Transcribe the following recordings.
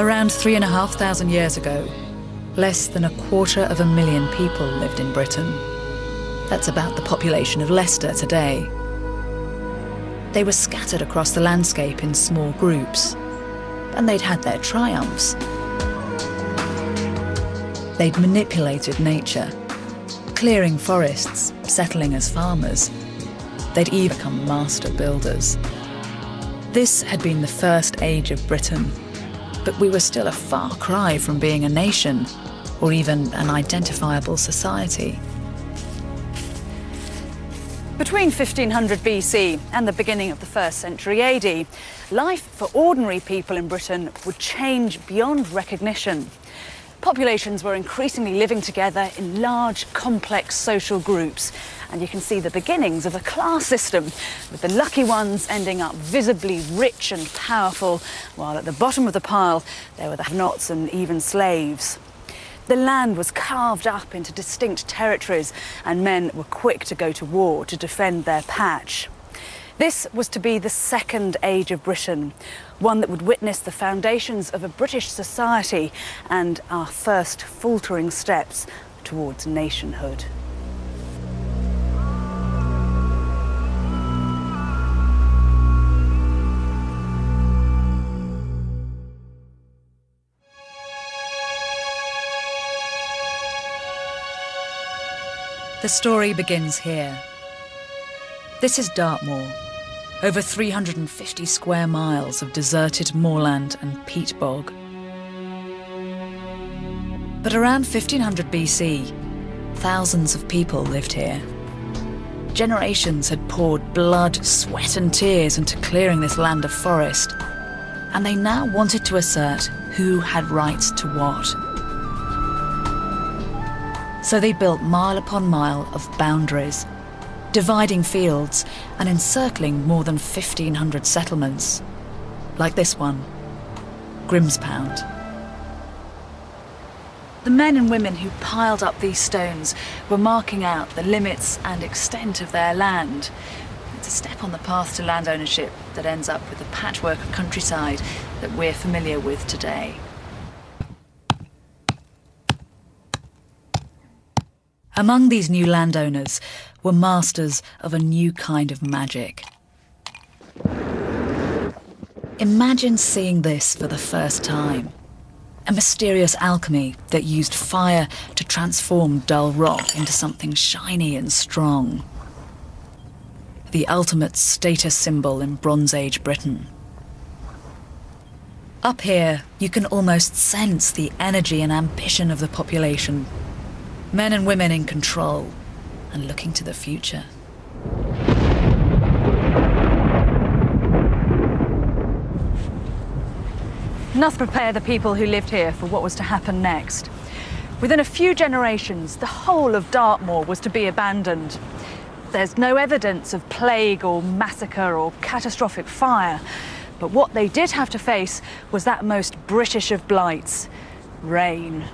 Around three and a half thousand years ago, less than a quarter of a million people lived in Britain. That's about the population of Leicester today. They were scattered across the landscape in small groups, and they'd had their triumphs. They'd manipulated nature, clearing forests, settling as farmers. They'd even become master builders. This had been the first age of Britain, but we were still a far cry from being a nation or even an identifiable society. Between 1500 BC and the beginning of the first century AD, life for ordinary people in Britain would change beyond recognition. Populations were increasingly living together in large, complex social groups, and you can see the beginnings of a class system, with the lucky ones ending up visibly rich and powerful, while at the bottom of the pile there were the have-nots and even slaves. The land was carved up into distinct territories, and men were quick to go to war to defend their patch. This was to be the second age of Britain, one that would witness the foundations of a British society and our first faltering steps towards nationhood. The story begins here. This is Dartmoor, over 350 square miles of deserted moorland and peat bog. But around 1500 BC, thousands of people lived here. Generations had poured blood, sweat, and tears into clearing this land of forest, and they now wanted to assert who had rights to what. So they built mile upon mile of boundaries, dividing fields and encircling more than 1,500 settlements, like this one, Grimspound. The men and women who piled up these stones were marking out the limits and extent of their land. It's a step on the path to land ownership that ends up with the patchwork of countryside that we're familiar with today. Among these new landowners were masters of a new kind of magic. Imagine seeing this for the first time. A mysterious alchemy that used fire to transform dull rock into something shiny and strong. The ultimate status symbol in Bronze Age Britain. Up here, you can almost sense the energy and ambition of the population Men and women in control and looking to the future. Enough prepare the people who lived here for what was to happen next. Within a few generations, the whole of Dartmoor was to be abandoned. There's no evidence of plague or massacre or catastrophic fire, but what they did have to face was that most British of blights, rain.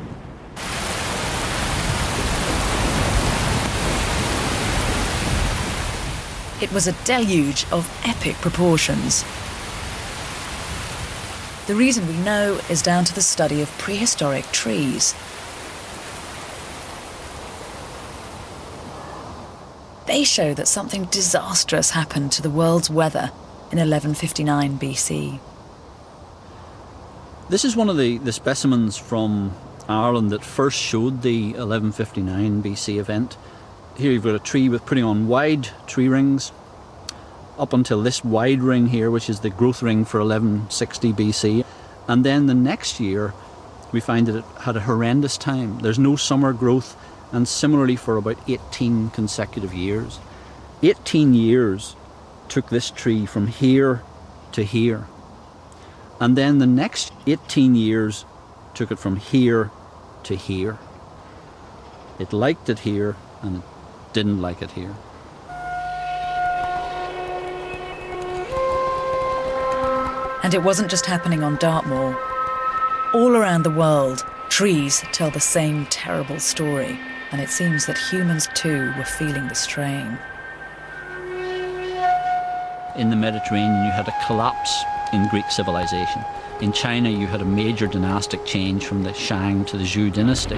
It was a deluge of epic proportions. The reason we know is down to the study of prehistoric trees. They show that something disastrous happened to the world's weather in 1159 BC. This is one of the, the specimens from Ireland that first showed the 1159 BC event. Here you've got a tree with putting on wide tree rings up until this wide ring here, which is the growth ring for 1160 BC. And then the next year, we find that it had a horrendous time. There's no summer growth, and similarly for about 18 consecutive years. 18 years took this tree from here to here. And then the next 18 years took it from here to here. It liked it here and it didn't like it here. And it wasn't just happening on Dartmoor. All around the world, trees tell the same terrible story, and it seems that humans too were feeling the strain. in the Mediterranean, you had a collapse in Greek civilization. In China, you had a major dynastic change from the Shang to the Zhou dynasty.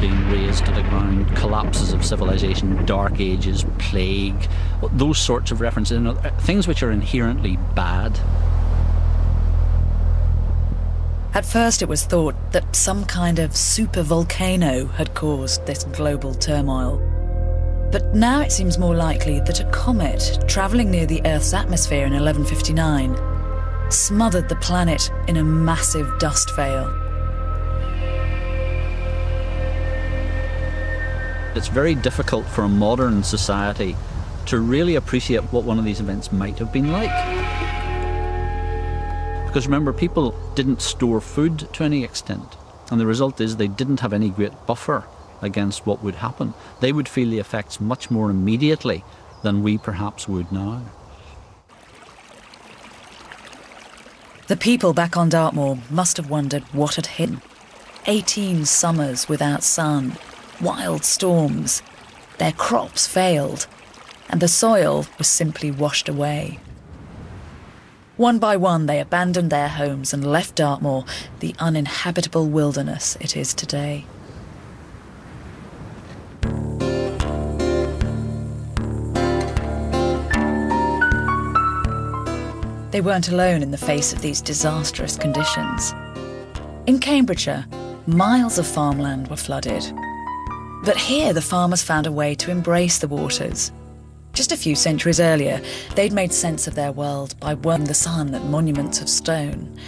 Being razed to the ground, collapses of civilization, dark ages, plague, those sorts of references, uh, things which are inherently bad. At first, it was thought that some kind of super volcano had caused this global turmoil. But now it seems more likely that a comet travelling near the Earth's atmosphere in 1159 smothered the planet in a massive dust veil. It's very difficult for a modern society to really appreciate what one of these events might have been like. Because remember, people didn't store food to any extent. And the result is they didn't have any great buffer against what would happen. They would feel the effects much more immediately than we perhaps would now. The people back on Dartmoor must have wondered what had hit them. 18 summers without sun, wild storms. Their crops failed, and the soil was simply washed away. One by one, they abandoned their homes and left Dartmoor, the uninhabitable wilderness it is today. They weren't alone in the face of these disastrous conditions. In Cambridgeshire, miles of farmland were flooded. But here, the farmers found a way to embrace the waters just a few centuries earlier, they'd made sense of their world by warming the sun at monuments of stone.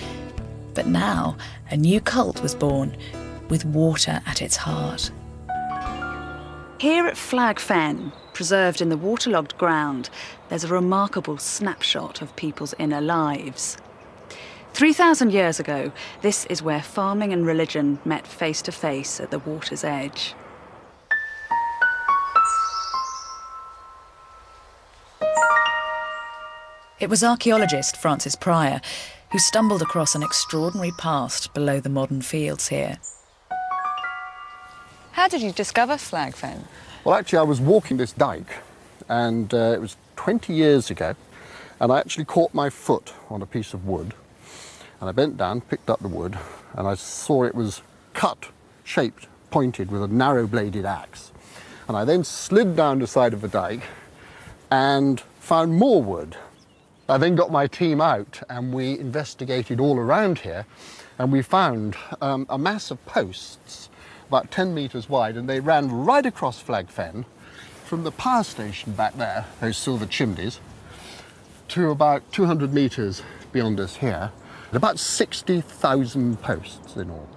But now, a new cult was born, with water at its heart. Here at Flag Fen, preserved in the waterlogged ground, there's a remarkable snapshot of people's inner lives. 3,000 years ago, this is where farming and religion met face to face at the water's edge. It was archaeologist Francis Pryor who stumbled across an extraordinary past below the modern fields here. How did you discover Flag Fen? Well, actually, I was walking this dike, and uh, it was 20 years ago, and I actually caught my foot on a piece of wood. And I bent down, picked up the wood, and I saw it was cut, shaped, pointed with a narrow bladed axe. And I then slid down the side of the dike and found more wood I then got my team out and we investigated all around here and we found um, a mass of posts about 10 metres wide and they ran right across Flag Fen from the power station back there, those silver chimneys, to about 200 metres beyond us here. About 60,000 posts in all.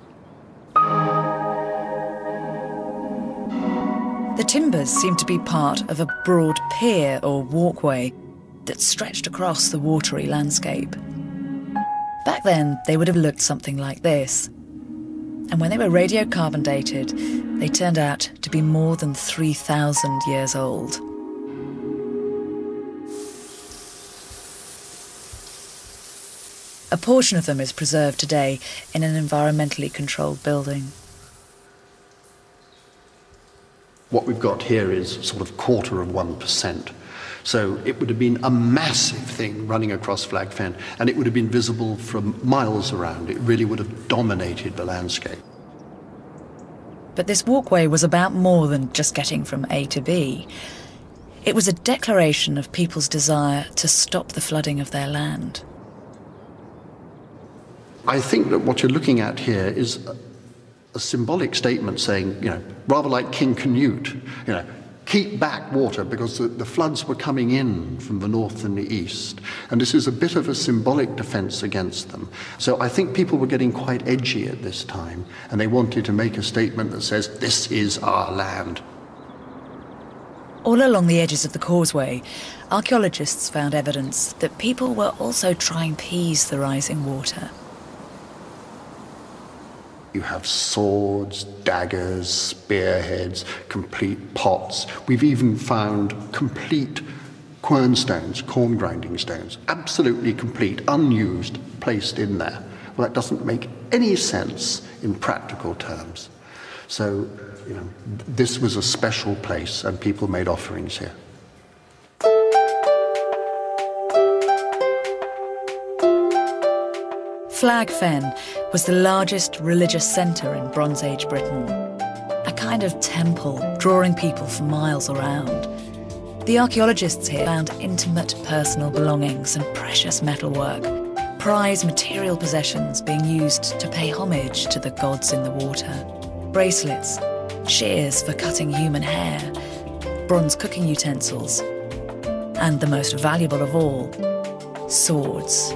The timbers seem to be part of a broad pier or walkway that stretched across the watery landscape. Back then, they would have looked something like this. And when they were radiocarbon dated, they turned out to be more than 3,000 years old. A portion of them is preserved today in an environmentally controlled building. What we've got here is sort of quarter of 1%. So it would have been a massive thing running across Flag Fen, and it would have been visible from miles around. It really would have dominated the landscape. But this walkway was about more than just getting from A to B. It was a declaration of people's desire to stop the flooding of their land. I think that what you're looking at here is a, a symbolic statement saying, you know, rather like King Canute, you know, keep back water because the, the, floods were coming in from the north and the east. And this is a bit of a symbolic defense against them. So I think people were getting quite edgy at this time, and they wanted to make a statement that says, This is our land. All along the edges of the causeway, archaeologists found evidence that people were also trying to appease the rising water. You have swords, daggers, spearheads, complete pots. We've even found complete quern stones, corn grinding stones, absolutely complete, unused, placed in there. Well, that doesn't make any sense in practical terms. So, you know, this was a special place and people made offerings here. Flag Fen was the largest religious centre in Bronze Age Britain, a kind of temple drawing people for miles around. The archaeologists here found intimate personal belongings and precious metalwork, prize material possessions being used to pay homage to the gods in the water, bracelets, shears for cutting human hair, bronze cooking utensils, and the most valuable of all, swords.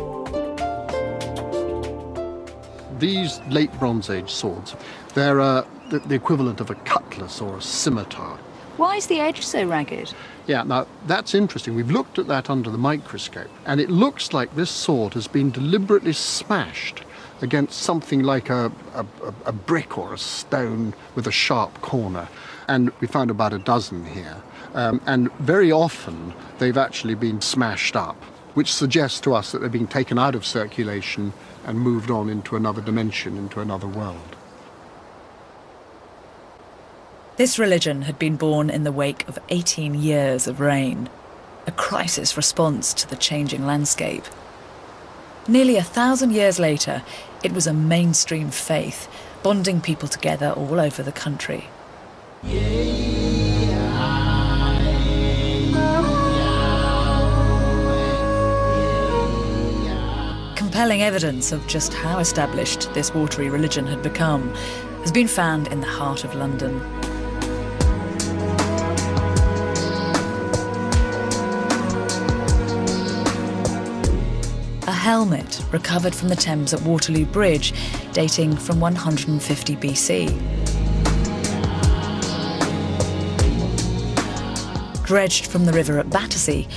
These late Bronze Age swords, they're uh, the, the equivalent of a cutlass or a scimitar. Why is the edge so ragged? Yeah, now that's interesting. We've looked at that under the microscope, and it looks like this sword has been deliberately smashed against something like a, a, a, brick or a stone with a sharp corner. And we found about a dozen here. Um, and very often they've actually been smashed up, which suggests to us that they're being taken out of circulation and moved on into another dimension, into another world. This religion had been born in the wake of 18 years of rain, a crisis response to the changing landscape. Nearly a thousand years later, it was a mainstream faith, bonding people together all over the country. Compelling evidence of just how established this watery religion had become has been found in the heart of London. A helmet recovered from the Thames at Waterloo Bridge, dating from 150 BC. Dredged from the river at Battersea,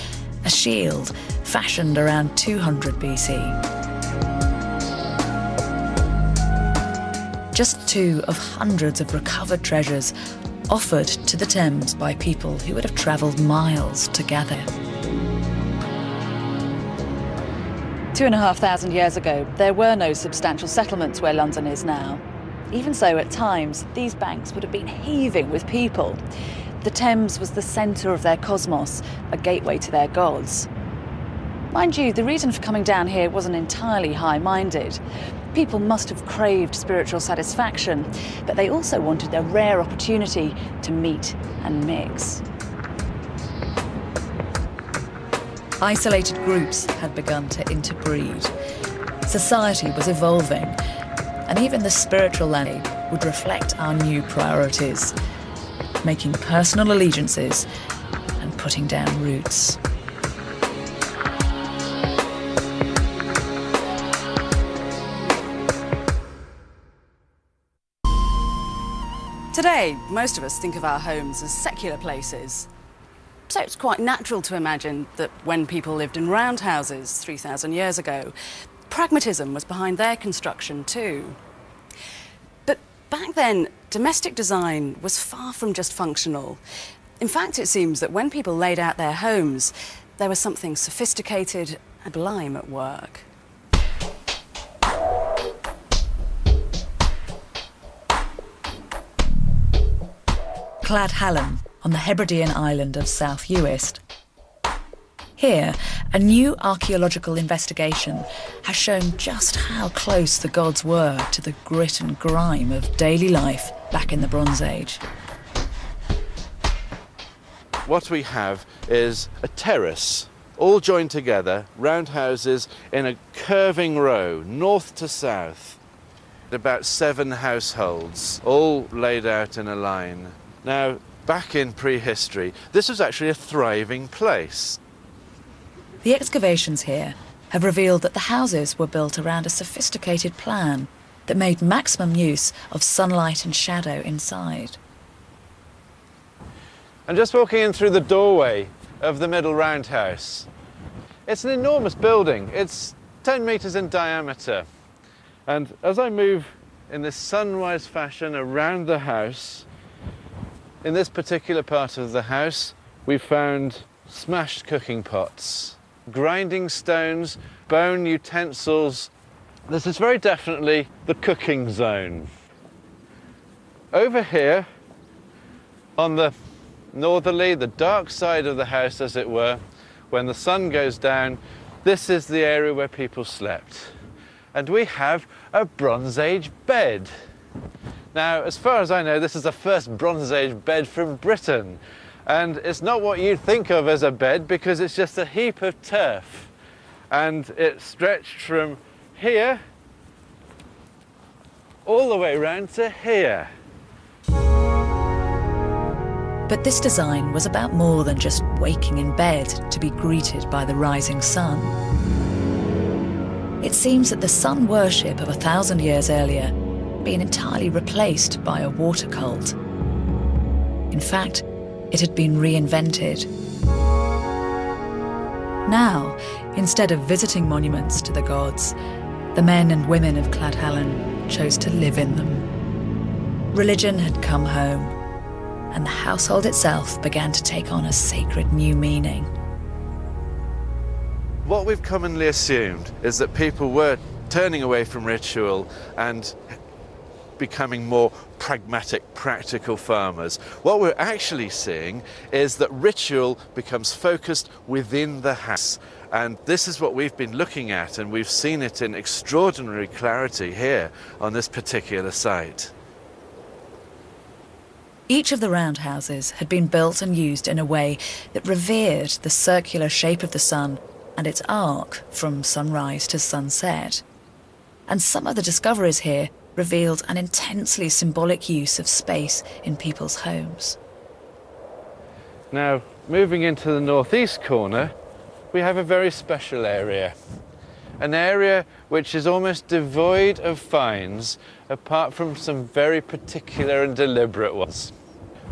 a shield fashioned around 200 BC. Just two of hundreds of recovered treasures offered to the Thames by people who would have travelled miles to gather. Two and a half thousand years ago, there were no substantial settlements where London is now. Even so, at times, these banks would have been heaving with people. The Thames was the centre of their cosmos, a gateway to their gods. Mind you, the reason for coming down here wasn't entirely high minded. People must have craved spiritual satisfaction, but they also wanted a rare opportunity to meet and mix. Isolated groups had begun to interbreed. Society was evolving, and even the spiritual landscape would reflect our new priorities, making personal allegiances and putting down roots. Today, most of us think of our homes as secular places. So it's quite natural to imagine that when people lived in roundhouses 3,000 years ago, pragmatism was behind their construction too. But back then, domestic design was far from just functional. In fact, it seems that when people laid out their homes, there was something sophisticated and sublime at work. Cladh Hallan on the Hebridean island of South Uist. Here, a new archaeological investigation has shown just how close the gods were to the grit and grime of daily life back in the Bronze Age. What we have is a terrace, all joined together, round houses in a curving row, north to south. About seven households, all laid out in a line. Now, back in prehistory, this was actually a thriving place. The excavations here have revealed that the houses were built around a sophisticated plan that made maximum use of sunlight and shadow inside. I'm just walking in through the doorway of the middle roundhouse. It's an enormous building. It's 10 metres in diameter. And as I move in this sunrise fashion around the house, in this particular part of the house, we found smashed cooking pots, grinding stones, bone utensils. This is very definitely the cooking zone. Over here, on the northerly, the dark side of the house, as it were, when the sun goes down, this is the area where people slept. and we have a Bronze Age bed. Now, as far as I know, this is the first Bronze Age bed from Britain. And it's not what you'd think of as a bed because it's just a heap of turf. And it stretched from here all the way round to here. But this design was about more than just waking in bed to be greeted by the rising sun. It seems that the sun worship of a thousand years earlier been entirely replaced by a water cult. In fact, it had been reinvented. Now, instead of visiting monuments to the gods, the men and women of Cladh Hallan chose to live in them. Religion had come home, and the household itself began to take on a sacred new meaning. What we've commonly assumed is that people were turning away from ritual and becoming more pragmatic, practical farmers. What we're actually seeing is that ritual becomes focused within the house. And this is what we've been looking at, and we've seen it in extraordinary clarity here on this particular site. Each of the roundhouses had been built and used in a way that revered the circular shape of the sun and its arc from sunrise to sunset. And some of the discoveries here revealed an intensely symbolic use of space in people's homes. Now, moving into the northeast corner, we have a very special area. An area which is almost devoid of finds, apart from some very particular and deliberate ones.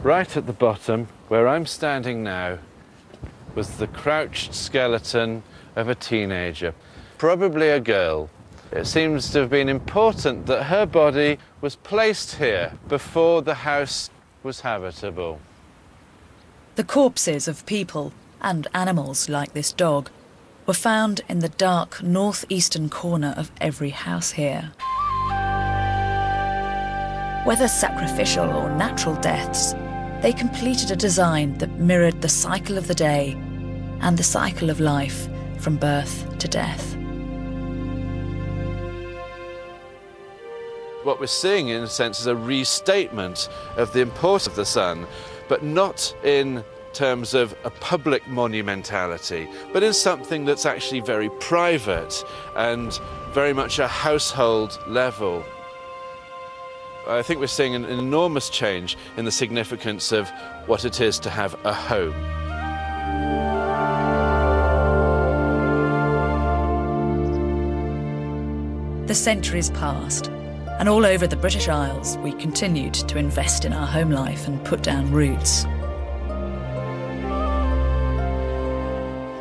Right at the bottom, where I'm standing now, was the crouched skeleton of a teenager, probably a girl. It seems to have been important that her body was placed here before the house was habitable. The corpses of people and animals like this dog were found in the dark northeastern corner of every house here. Whether sacrificial or natural deaths, they completed a design that mirrored the cycle of the day and the cycle of life from birth to death. What we're seeing, in a sense, is a restatement of the importance of the sun, but not in terms of a public monumentality, but in something that's actually very private and very much a household level. I think we're seeing an, enormous change in the significance of what it is to have a home. The centuries passed, and all over the British Isles, we continued to invest in our home life and put down roots.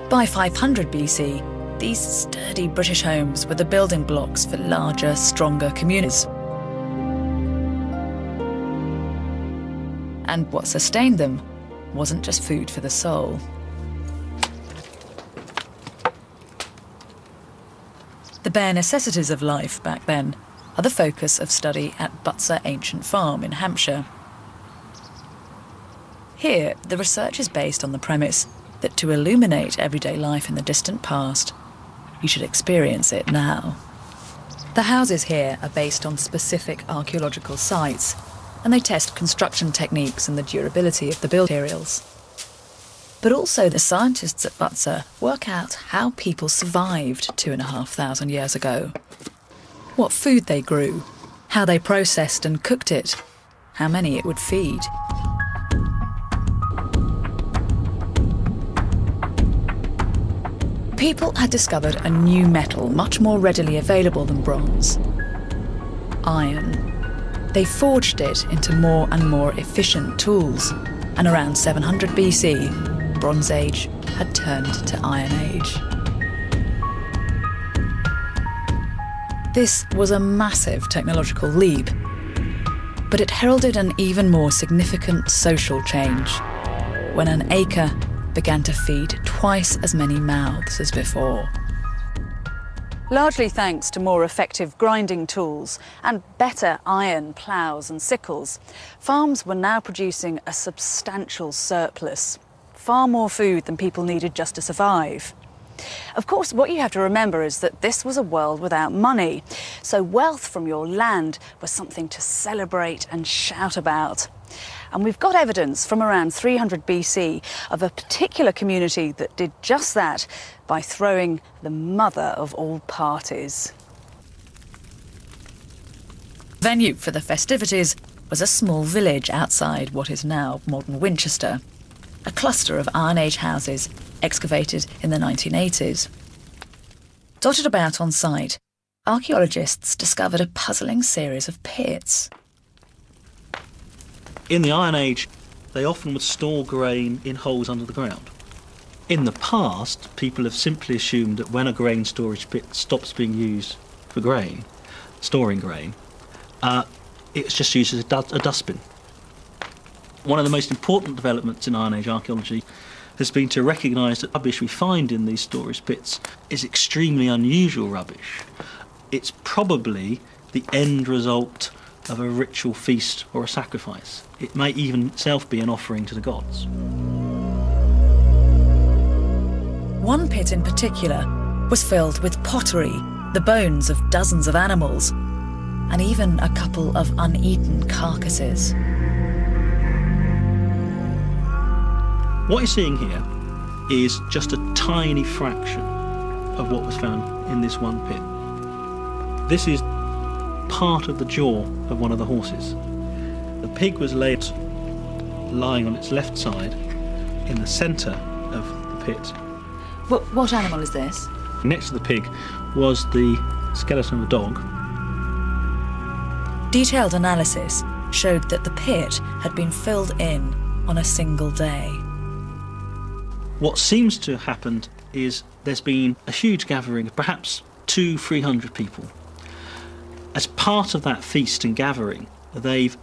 By 500 BC, these sturdy British homes were the building blocks for larger, stronger communities. And what sustained them wasn't just food for the soul. The bare necessities of life back then are the focus of study at Butser Ancient Farm in Hampshire. Here, the research is based on the premise that to illuminate everyday life in the distant past, you should experience it now. The houses here are based on specific archaeological sites, and they test construction techniques and the durability of the build materials. But also, the scientists at Butser work out how people survived two and a half thousand years ago. What food they grew, how they processed and cooked it, how many it would feed. people had discovered a new metal much more readily available than bronze iron. They forged it into more and more efficient tools, and around 700 BC, Bronze Age had turned to Iron Age. This was a massive technological leap, but it heralded an even more significant social change when an acre began to feed twice as many mouths as before. Largely thanks to more effective grinding tools and better iron ploughs and sickles, farms were now producing a substantial surplus, far more food than people needed just to survive. Of course, what you have to remember is that this was a world without money, so wealth from your land was something to celebrate and shout about. And we've got evidence from around 300 BC of a particular community that did just that by throwing the mother of all parties. Venue for the festivities was a small village outside what is now modern Winchester, a cluster of Iron Age houses excavated in the 1980s. Dotted about on site, archaeologists discovered a puzzling series of pits. In the Iron Age, they often would store grain in holes under the ground. In the past, people have simply assumed that when a grain storage pit stops being used for grain, storing grain, uh, it's just used as a, du- a dustbin. One of the most important developments in Iron Age archaeology has been to recognise that rubbish we find in these storage pits is extremely unusual rubbish. It's probably the end result of a ritual feast or a sacrifice. It may even itself be an offering to the gods. One pit in particular was filled with pottery, the bones of dozens of animals, and even a couple of uneaten carcasses. What you're seeing here is just a tiny fraction of what was found in this one pit. This is part of the jaw of one of the horses. The pig was laid lying on its left side in the centre of the pit. What, what animal is this? Next to the pig was the skeleton of a dog. Detailed analysis showed that the pit had been filled in on a single day. What seems to have happened is there's been a huge gathering of perhaps two, three hundred people. As part of that feast and gathering, they've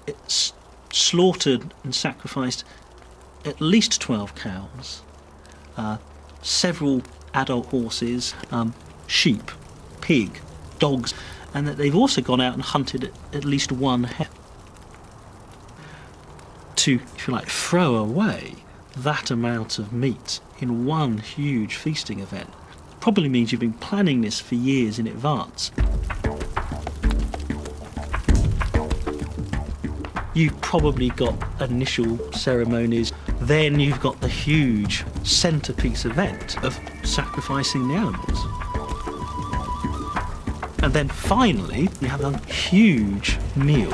slaughtered and sacrificed at least 12 cows, uh, several adult horses, um, sheep, pig, dogs, and that they've also gone out and hunted at, least one. To, if you like, throw away that amount of meat in one huge feasting event probably means you've been planning this for years in advance. You've probably got initial ceremonies, then you've got the huge centerpiece event of sacrificing the animals. And then finally, you have a huge meal.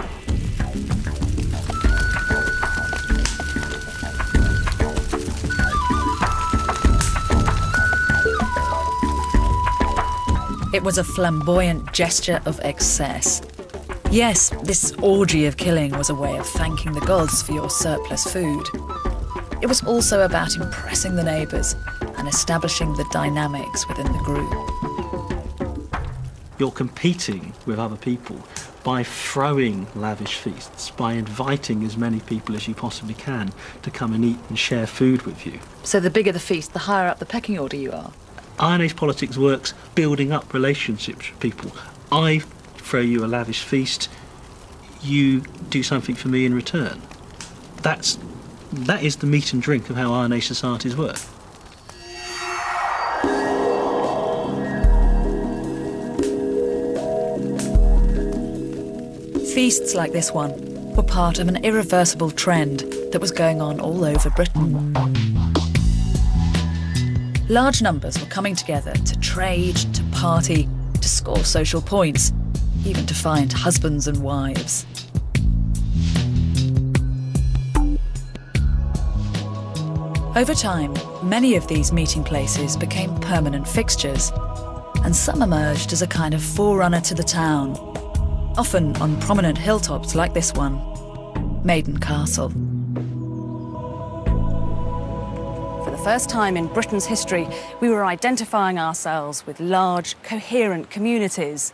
It was a flamboyant gesture of excess. Yes, this orgy of killing was a way of thanking the gods for your surplus food. It was also about impressing the neighbours and establishing the dynamics within the group. You're competing with other people by throwing lavish feasts, by inviting as many people as you possibly can to come and eat and share food with you. So the bigger the feast, the higher up the pecking order you are. Iron Age politics works building up relationships with people. I throw you a lavish feast, you do something for me in return. That's that is the meat and drink of how Iron Age societies work. Feasts like this one were part of an irreversible trend that was going on all over Britain. Large numbers were coming together to trade, to party, to score social points, even to find husbands and wives. Over time, many of these meeting places became permanent fixtures, and some emerged as a kind of forerunner to the town, often on prominent hilltops like this one, Maiden Castle. First time in Britain's history, we were identifying ourselves with large, coherent communities.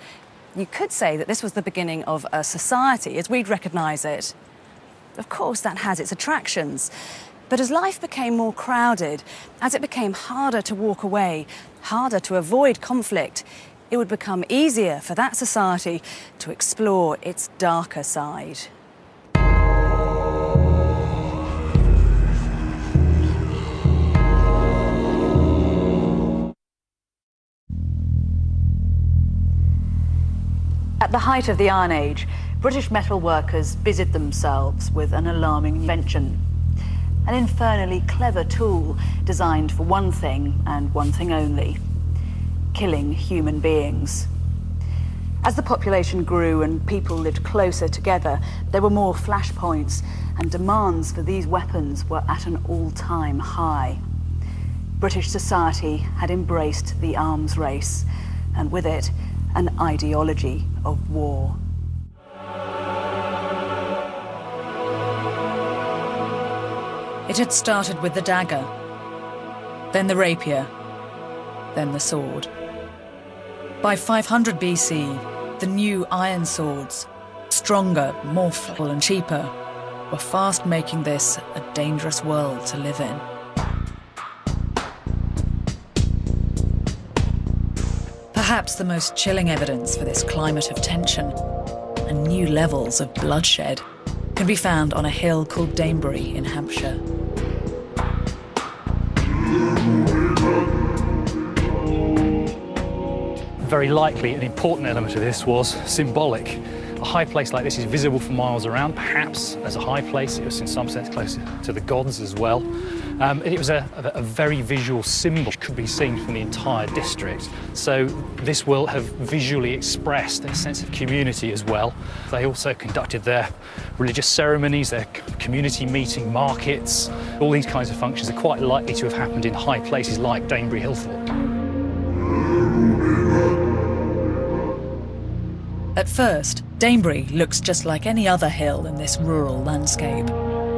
You could say that this was the beginning of a society as we'd recognise it. Of course, that has its attractions. But as life became more crowded, as it became harder to walk away, harder to avoid conflict, it would become easier for that society to explore its darker side. At the height of the Iron Age, British metal workers busied themselves with an alarming invention. An infernally clever tool designed for one thing and one thing only killing human beings. As the population grew and people lived closer together, there were more flashpoints, and demands for these weapons were at an all time high. British society had embraced the arms race, and with it, an ideology of war. It had started with the dagger, then the rapier, then the sword. By 500 BC, the new iron swords, stronger, more flexible, and cheaper, were fast making this a dangerous world to live in. Perhaps the most chilling evidence for this climate of tension and new levels of bloodshed can be found on a hill called Danebury in Hampshire. Very likely an important element of this was symbolic. A high place like this is visible for miles around, perhaps as a high place, it was in some sense closer to the gods as well. Um, it was a, a, very visual symbol could be seen from the entire district. So this will have visually expressed a sense of community as well. They also conducted their religious ceremonies, their community meeting, markets. All these kinds of functions are quite likely to have happened in high places like Danebury Hill At first, Danebury looks just like any other hill in this rural landscape.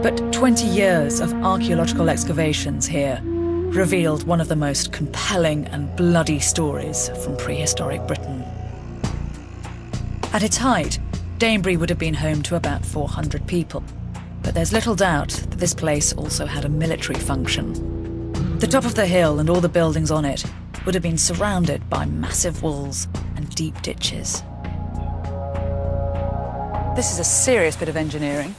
But 20 years of archaeological excavations here revealed one of the most compelling and bloody stories from prehistoric Britain. At its height, Danebury would have been home to about 400 people, but there's little doubt that this place also had a military function. The top of the hill and all the buildings on it would have been surrounded by massive walls and deep ditches. This is a serious bit of engineering.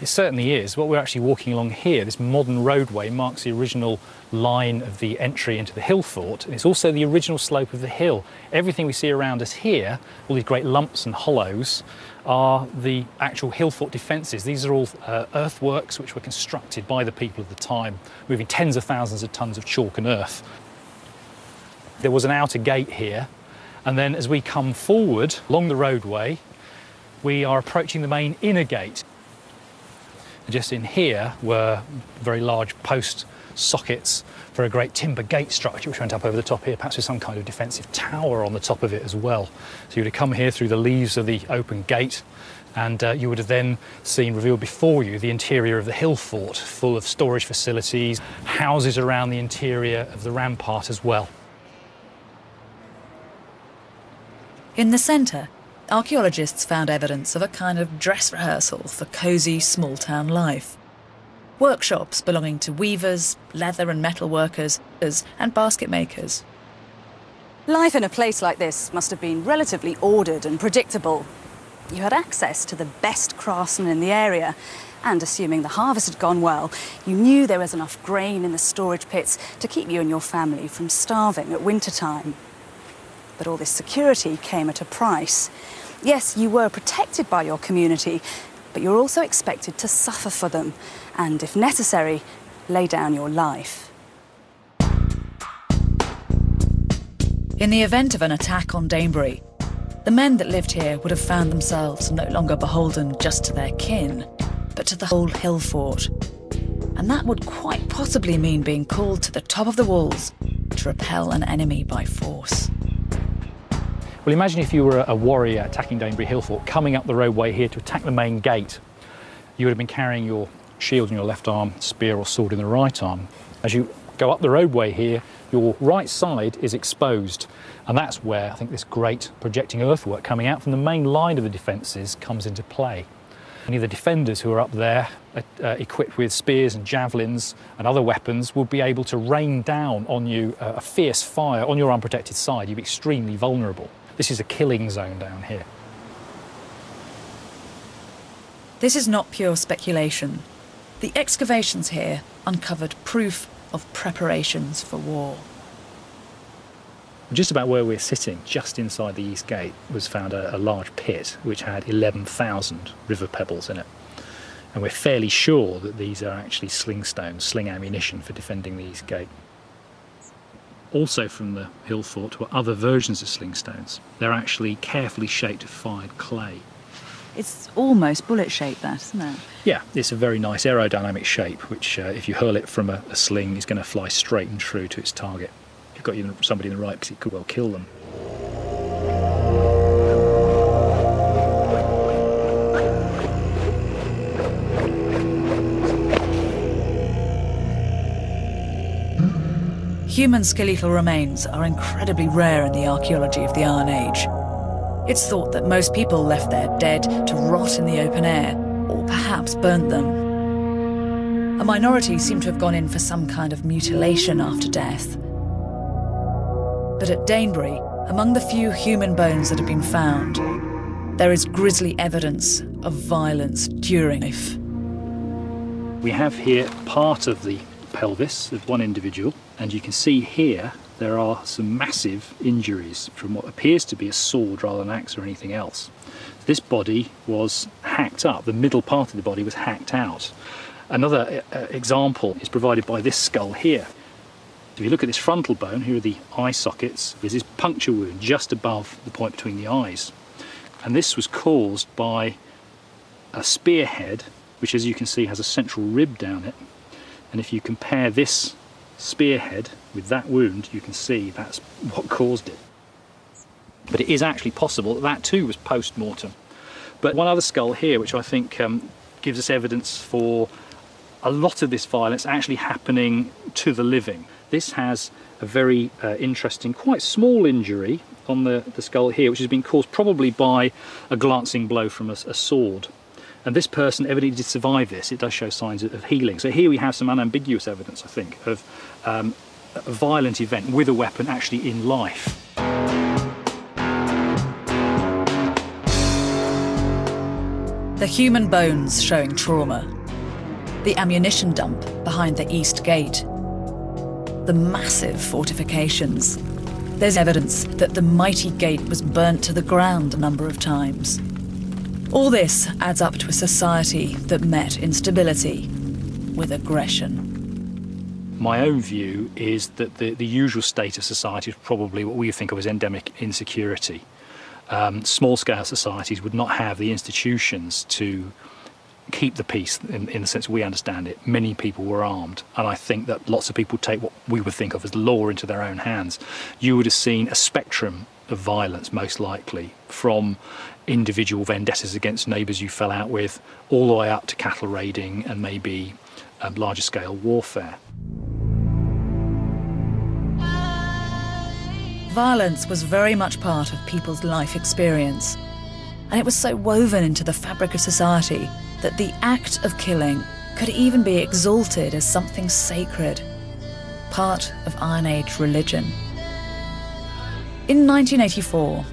It certainly is. What we're actually walking along here, this modern roadway, marks the original line of the entry into the hill fort. And it's also the original slope of the hill. Everything we see around us here, all these great lumps and hollows, are the actual hill fort defences. These are all uh, earthworks which were constructed by the people of the time, moving tens of thousands of tons of chalk and earth. There was an outer gate here, and then as we come forward along the roadway, we are approaching the main inner gate. Just in here were very large post sockets for a great timber gate structure which went up over the top here, perhaps with some kind of defensive tower on the top of it as well. So you would have come here through the leaves of the open gate and uh, you would have then seen revealed before you the interior of the hill fort, full of storage facilities, houses around the interior of the rampart as well. In the centre, archaeologists found evidence of a kind of dress rehearsal for cosy small town life. Workshops belonging to weavers, leather and metal workers, and basket makers. Life in a place like this must have been relatively ordered and predictable. You had access to the best craftsmen in the area, and assuming the harvest had gone well, you knew there was enough grain in the storage pits to keep you and your family from starving at winter time. But all this security came at a price. Yes, you were protected by your community, but you're also expected to suffer for them and, if necessary, lay down your life. In the event of an attack on Danebury, the men that lived here would have found themselves no longer beholden just to their kin, but to the whole hill fort. And that would quite possibly mean being called to the top of the walls to repel an enemy by force. Well, imagine if you were a warrior attacking Danebury Hillfort, coming up the roadway here to attack the main gate. You would have been carrying your shield in your left arm, spear or sword in the right arm. As you go up the roadway here, your right side is exposed. And that's where I think this great projecting earthwork coming out from the main line of the defences comes into play. Any of the defenders who are up there, uh, uh, equipped with spears and javelins and other weapons, will be able to rain down on you uh, a fierce fire on your unprotected side. You'd be extremely vulnerable. This is a killing zone down here. This is not pure speculation. The excavations here uncovered proof of preparations for war. Just about where we're sitting, just inside the east gate, was found a, a large pit which had 11,000 river pebbles in it. And we're fairly sure that these are actually sling stones, sling ammunition for defending the east gate. Also from the hill fort were other versions of sling stones. They're actually carefully shaped fired clay. It's almost bullet shaped, that, isn't it? Yeah, it's a very nice aerodynamic shape, which uh, if you hurl it from a, a sling is going to fly straight and true to its target You've got somebody in the right because it could well kill them. Human skeletal remains are incredibly rare in the archaeology of the Iron Age. It's thought that most people left their dead to rot in the open air, or perhaps burnt them. A minority seem to have gone in for some kind of mutilation after death, but at Danebury, among the few human bones that have been found, there is grisly evidence of violence during life. We have here part of the pelvis of one individual, and you can see here there are some massive injuries from what appears to be a sword rather than an axe or anything else. This body was hacked up, the middle part of the body was hacked out. Another uh, example is provided by this skull here. If you look at this frontal bone, here are the eye sockets, there's this puncture wound just above the point between the eyes. And this was caused by a spearhead, which as you can see has a central rib down it. And if you compare this spearhead with that wound, you can see that's what caused it. But it is actually possible that that too was post-mortem. But one other skull here, which I think um, gives us evidence for a lot of this violence actually happening to the living. This has a very uh, interesting, quite small injury on the, the skull here, which has been caused probably by a glancing blow from a, a sword. And this person evidently did survive this. It does show signs of, healing. So here we have some unambiguous evidence, I think, of um, a violent event with a weapon actually in life. The human bones showing trauma. The ammunition dump behind the east gate the massive fortifications. There's evidence that the mighty gate was burnt to the ground a number of times. All this adds up to a society that met instability with aggression. My own view is that the, the usual state of society is probably what we think of as endemic insecurity. Um, small scale societies would not have the institutions to keep the peace in, in, the sense we understand it. Many people were armed, and I think that lots of people take what we would think of as law into their own hands. You would have seen a spectrum of violence, most likely, from individual vendettas against neighbours you fell out with, all the way up to cattle raiding and maybe um, larger scale warfare. Violence was very much part of people's life experience, and it was so woven into the fabric of society that the act of killing could even be exalted as something sacred, part of Iron Age religion. In 1984,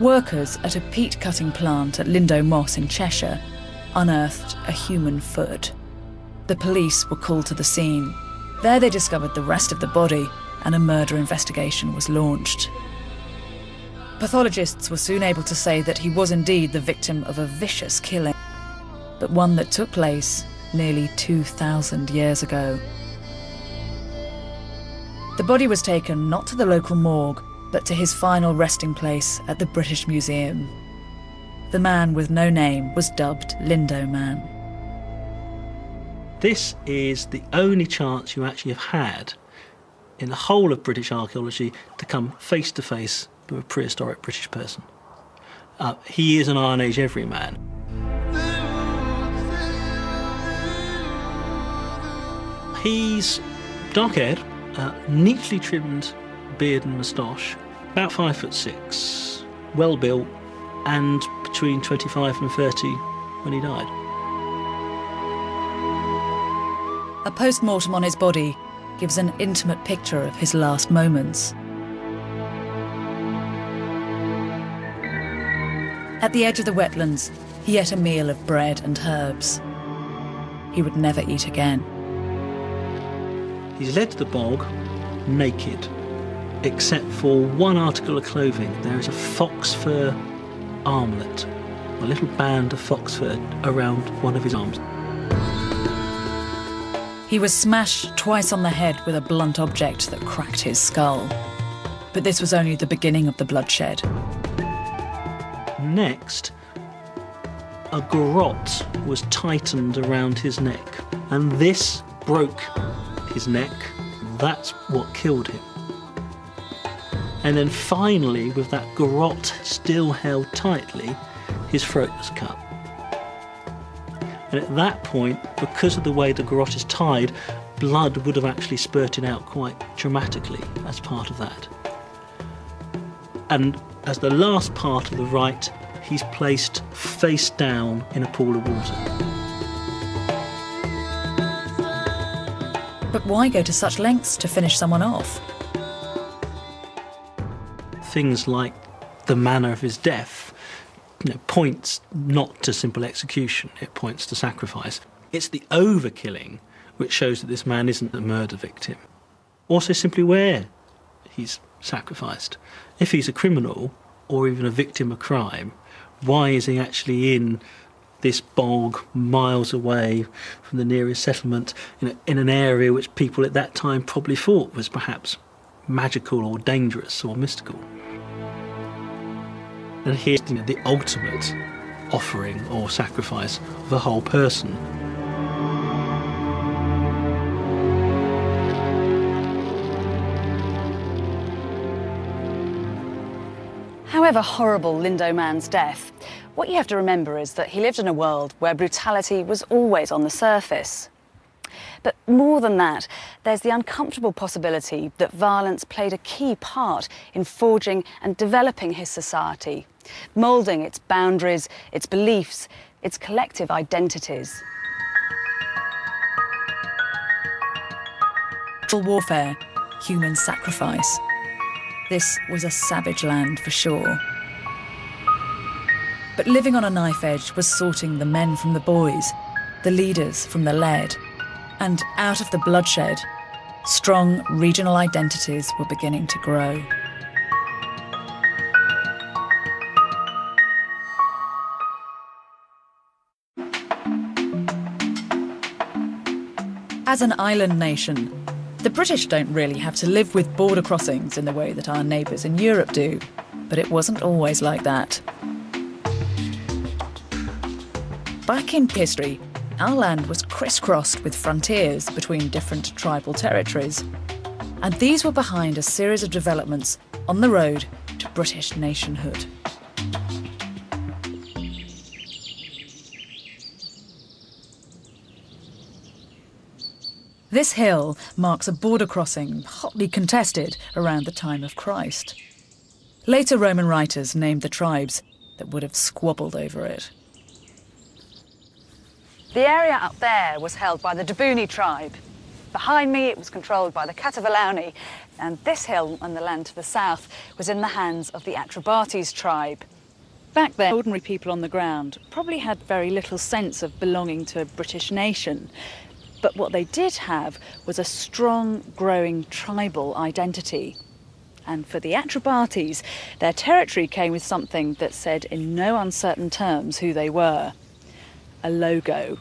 workers at a peat cutting plant at Lindow Moss in Cheshire unearthed a human foot. The police were called to the scene. There they discovered the rest of the body and a murder investigation was launched. Pathologists were soon able to say that he was indeed the victim of a vicious killing but one that took place nearly 2,000 years ago. The body was taken not to the local morgue, but to his final resting place at the British Museum. The man with no name was dubbed Lindow Man. This is the only chance you actually have had in the whole of British archaeology to come face to face with a prehistoric British person. Uh, he is an Iron Age everyman. He's dark-haired, uh, neatly trimmed beard and moustache, about five foot six, well built, and between 25 and 30 when he died. A post mortem on his body gives an intimate picture of his last moments. At the edge of the wetlands, he ate a meal of bread and herbs. He would never eat again. He's led to the bog naked. Except for one article of clothing. There is a fox fur armlet, a little band of fox fur around one of his arms. He was smashed twice on the head with a blunt object that cracked his skull. But this was only the beginning of the bloodshed. Next, a garrote was tightened around his neck, and this broke his neck. That's what killed him. And then finally, with that garrote still held tightly, his throat was cut. And at that point, because of the way the garrote is tied, blood would have actually spurted out quite dramatically as part of that. And as the last part of the rite, he's placed face down in a pool of water. But why go to such lengths to finish someone off? Things like the manner of his death you know, points not to simple execution, it points to sacrifice. It's the overkilling which shows that this man isn't a murder victim. Also, simply where he's sacrificed. If he's a criminal or even a victim of crime, why is he actually in this bog miles away from the nearest settlement you know, in an area which people at that time probably thought was perhaps magical or dangerous or mystical? And here's the ultimate offering or sacrifice of the whole person. However horrible Lindow Man's death, what you have to remember is that he lived in a world where brutality was always on the surface. But more than that, there's the uncomfortable possibility that violence played a key part in forging and developing his society, moulding its boundaries, its beliefs, its collective identities. Warfare, human sacrifice. This was a savage land for sure. But living on a knife edge was sorting the men from the boys, the leaders from the led. And out of the bloodshed, strong regional identities were beginning to grow. As an island nation, the British don't really have to live with border crossings in the way that our neighbours in Europe do, but it wasn't always like that. Back in history, our land was crisscrossed with frontiers between different tribal territories, and these were behind a series of developments on the road to British nationhood. This hill marks a border crossing hotly contested around the time of Christ. Later Roman writers named the tribes that would have squabbled over it. The area up there was held by the Dobunni tribe. Behind me, it was controlled by the Catuvellauni, and this hill and the land to the south was in the hands of the Atrebates tribe. Back then, ordinary people on the ground probably had very little sense of belonging to a British nation. But what they did have was a strong, growing tribal identity. And for the Atrebates, their territory came with something that said in no uncertain terms who they were a logo.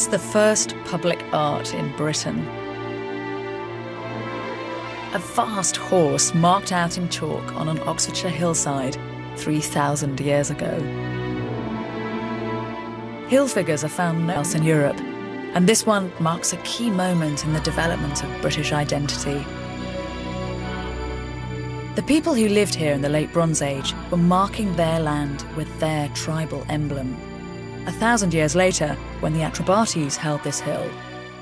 It's the first public art in Britain. A vast horse marked out in chalk on an Oxfordshire hillside 3,000 years ago. Hill figures are found nowhere else in Europe, and this one marks a key moment in the development of British identity. The people who lived here in the late Bronze Age were marking their land with their tribal emblem. A thousand years later, when the Atrebates held this hill,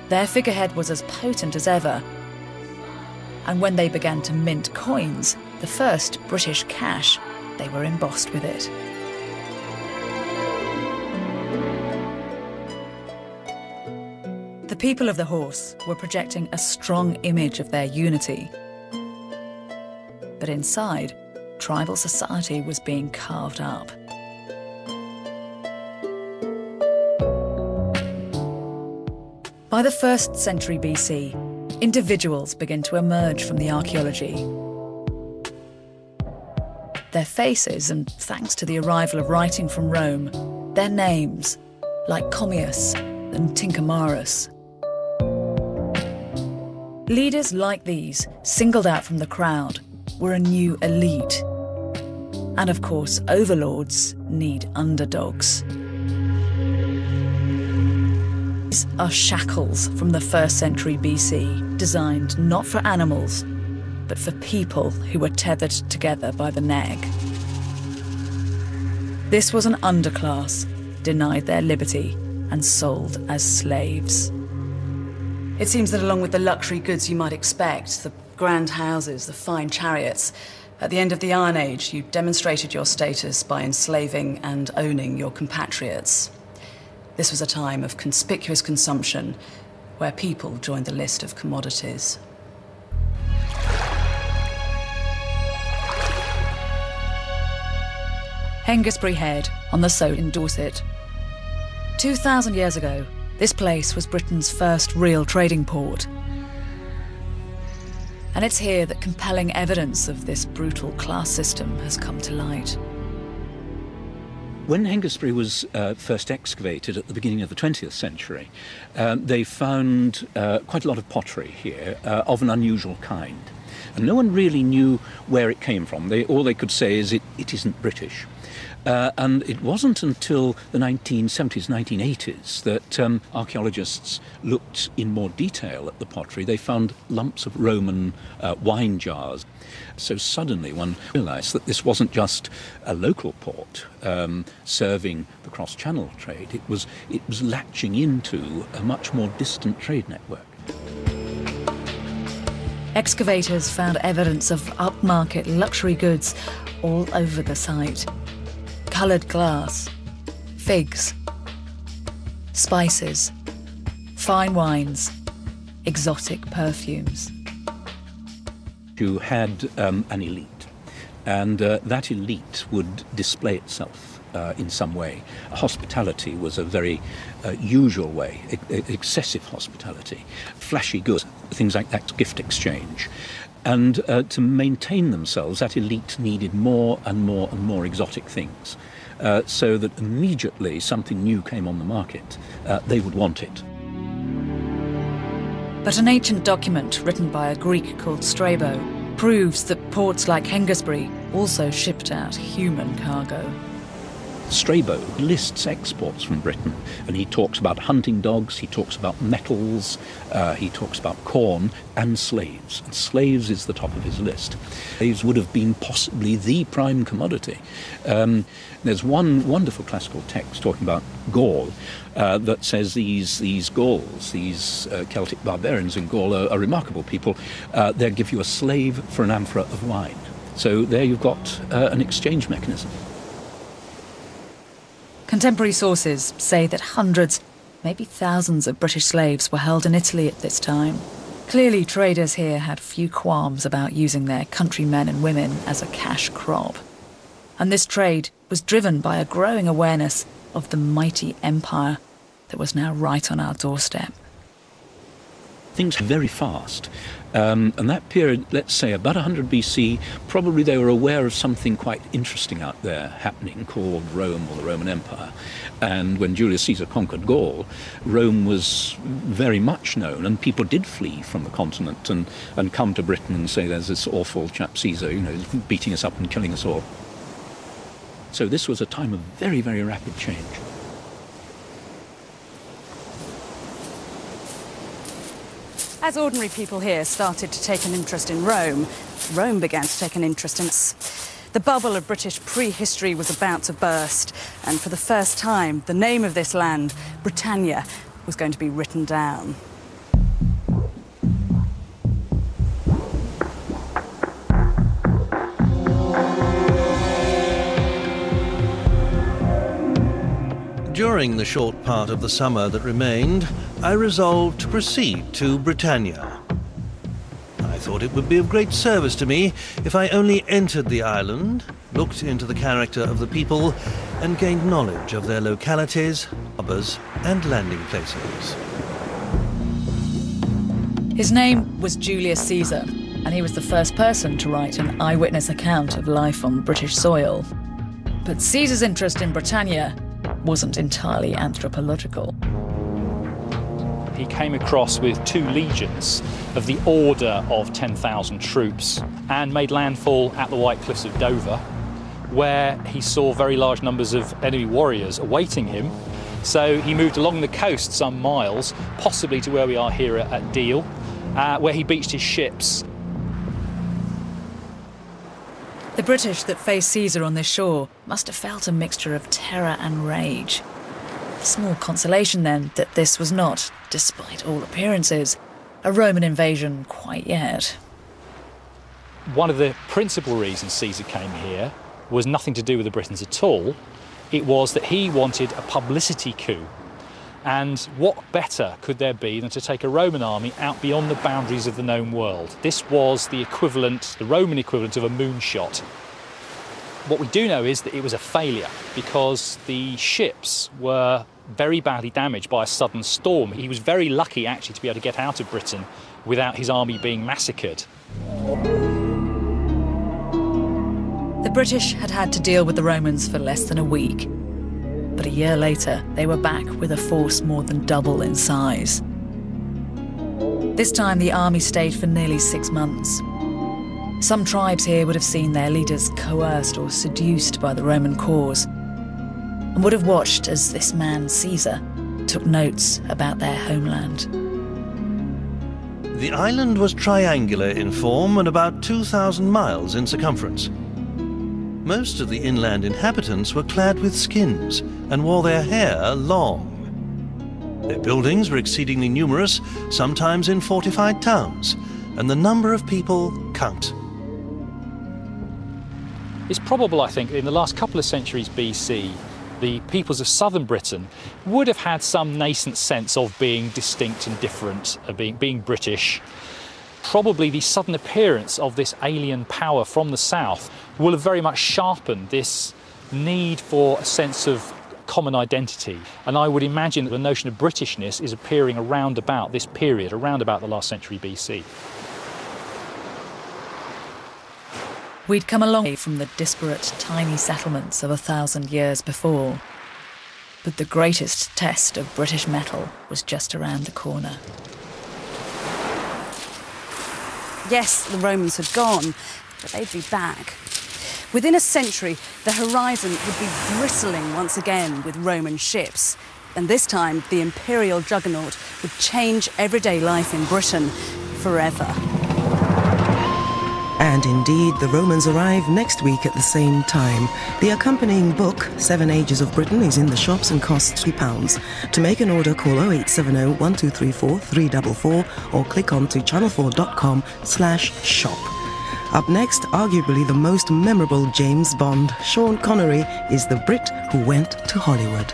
their figurehead was as potent as ever and when they began to mint coins, the first British cash, they were embossed with it. The people of the horse were projecting a strong image of their unity. But inside, tribal society was being carved up. By the 1st century BC, individuals begin to emerge from the archaeology. Their faces, and thanks to the arrival of writing from Rome, their names, like Commius and Tincomarus. Leaders like these, singled out from the crowd, were a new elite. And of course, overlords need underdogs. These are shackles from the first century BC, designed not for animals, but for people who were tethered together by the neck. This was an underclass, denied their liberty and sold as slaves. It seems that along with the luxury goods you might expect, the grand houses, the fine chariots, at the end of the Iron Age, you demonstrated your status by enslaving and owning your compatriots. This was a time of conspicuous consumption where people joined the list of commodities. Hengistbury Head on the Solent in Dorset. 2,000 years ago, this place was Britain's first real trading port. And it's here that compelling evidence of this brutal class system has come to light. When Hengistbury was uh, first excavated at the beginning of the 20th century, um, they found uh, quite a lot of pottery here uh, of an unusual kind. And no one really knew where it came from. They, all they could say is it, it isn't British. Uh, and it wasn't until the 1970s, 1980s that um, archaeologists looked in more detail at the pottery. They found lumps of Roman uh, wine jars. So suddenly one realized that this wasn't just a local port um, serving the cross channel trade, it was, it was latching into a much more distant trade network. Excavators found evidence of upmarket luxury goods all over the site coloured glass, figs, spices, fine wines, exotic perfumes. You had um, an elite, and uh, that elite would display itself uh, in some way. Hospitality was a very uh, usual way, e- excessive hospitality, flashy goods, things like that gift exchange. And uh, to maintain themselves, that elite needed more and more and more exotic things. Uh, so that immediately something new came on the market, uh, they would want it. But an ancient document written by a Greek called Strabo proves that ports like Hengistbury also shipped out human cargo. Strabo lists exports from Britain, and he talks about hunting dogs, he talks about metals, uh, he talks about corn, and slaves. And slaves is the top of his list. Slaves would have been possibly the prime commodity. Um, there's one wonderful classical text talking about Gaul uh, that says these, these Gauls, these uh, Celtic barbarians in Gaul, are, are remarkable people. Uh, they'll give you a slave for an amphora of wine. So there you've got uh, an exchange mechanism. Contemporary sources say that hundreds, maybe thousands of British slaves were held in Italy at this time. Clearly, traders here had few qualms about using their countrymen and women as a cash crop. And this trade was driven by a growing awareness of the mighty empire that was now right on our doorstep. Things very fast. Um, and that period, let's say about 100 BC, probably they were aware of something quite interesting out there happening called Rome or the Roman Empire. And when Julius Caesar conquered Gaul, Rome was very much known, and people did flee from the continent and, and come to Britain and say, there's this awful chap Caesar, you know, beating us up and killing us all. So this was a time of very, very rapid change. As ordinary people here started to take an interest in Rome, Rome began to take an interest in us. The bubble of British prehistory was about to burst, and for the first time, the name of this land, Britannia, was going to be written down. During the short part of the summer that remained, I resolved to proceed to Britannia. I thought it would be of great service to me if I only entered the island, looked into the character of the people, and gained knowledge of their localities, harbours, and landing places. His name was Julius Caesar, and he was the first person to write an eyewitness account of life on British soil. But Caesar's interest in Britannia wasn't entirely anthropological. He came across with two legions of the order of 10,000 troops and made landfall at the White Cliffs of Dover, where he saw very large numbers of enemy warriors awaiting him. So he moved along the coast some miles, possibly to where we are here at Deal, uh, where he beached his ships. The British that faced Caesar on this shore must have felt a mixture of terror and rage. Small consolation then that this was not, despite all appearances, a Roman invasion quite yet. One of the principal reasons Caesar came here was nothing to do with the Britons at all. It was that he wanted a publicity coup and what better could there be than to take a Roman army out beyond the boundaries of the known world? This was the equivalent, the Roman equivalent of a moonshot. What we do know is that it was a failure because the ships were very badly damaged by a sudden storm. He was very lucky actually to be able to get out of Britain without his army being massacred. The British had had to deal with the Romans for less than a week but a year later, they were back with a force more than double in size. This time, the army stayed for nearly six months. Some tribes here would have seen their leaders coerced or seduced by the Roman cause, and would have watched as this man, Caesar, took notes about their homeland. The island was triangular in form and about 2,000 miles in circumference. Most of the inland inhabitants were clad with skins and wore their hair long. Their buildings were exceedingly numerous, sometimes in fortified towns, and the number of people count. It's probable, I think, in the last couple of centuries BC, the peoples of southern Britain would have had some nascent sense of being distinct and different, of being, being British. Probably the sudden appearance of this alien power from the south will have very much sharpened this need for a sense of common identity. And I would imagine that the notion of Britishness is appearing around about this period, around about the last century BC. We'd come a long way from the disparate, tiny settlements of a thousand years before. But the greatest test of British mettle was just around the corner. Yes, the Romans had gone, but they'd be back. Within a century, the horizon would be bristling once again with Roman ships. And this time, the imperial juggernaut would change everyday life in Britain forever. And indeed, the Romans arrive next week at the same time. The accompanying book, Seven Ages of Britain, is in the shops and costs £3. To make an order, call 0870 1234 344 or click on to channel4.com slash shop. Up next, arguably the most memorable James Bond, Sean Connery, is the Brit who went to Hollywood.